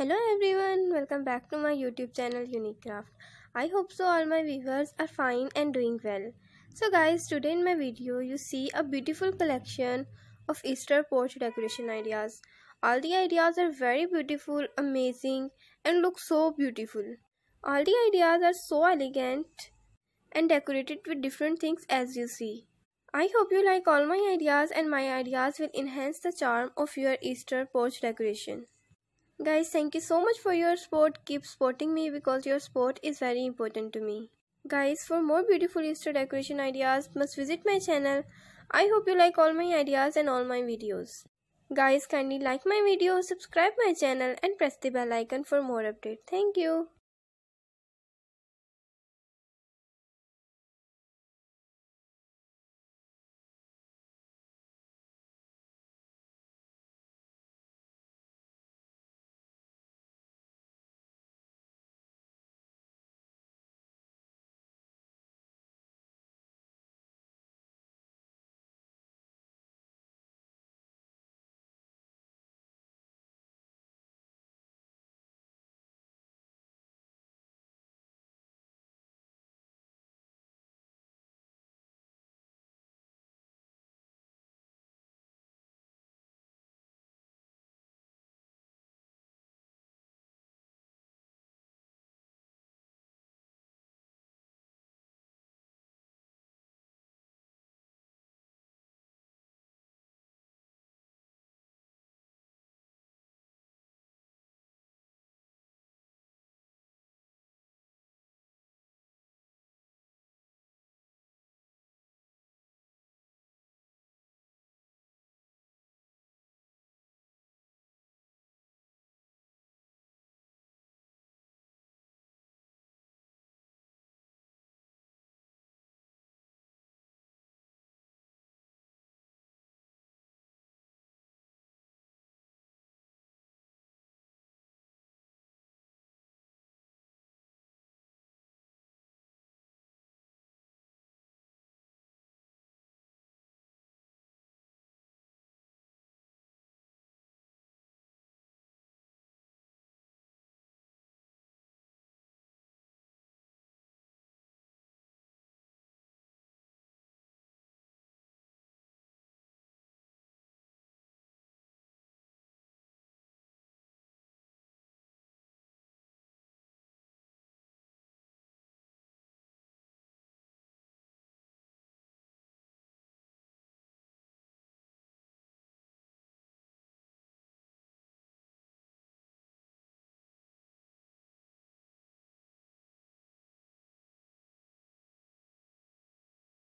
Hello everyone, welcome back to my YouTube channel Unique Craft. I hope so all my viewers are fine and doing well. So guys, today in my video you see a beautiful collection of Easter porch decoration ideas. All the ideas are very beautiful, amazing and look so beautiful. All the ideas are so elegant and decorated with different things as you see. I hope you like all my ideas and my ideas will enhance the charm of your Easter porch decoration. Guys, thank you so much for your support. Keep supporting me because your support is very important to me. Guys, for more beautiful Easter decoration ideas, must visit my channel. I hope you like all my ideas and all my videos. Guys, kindly like my video, subscribe my channel and press the bell icon for more updates. Thank you.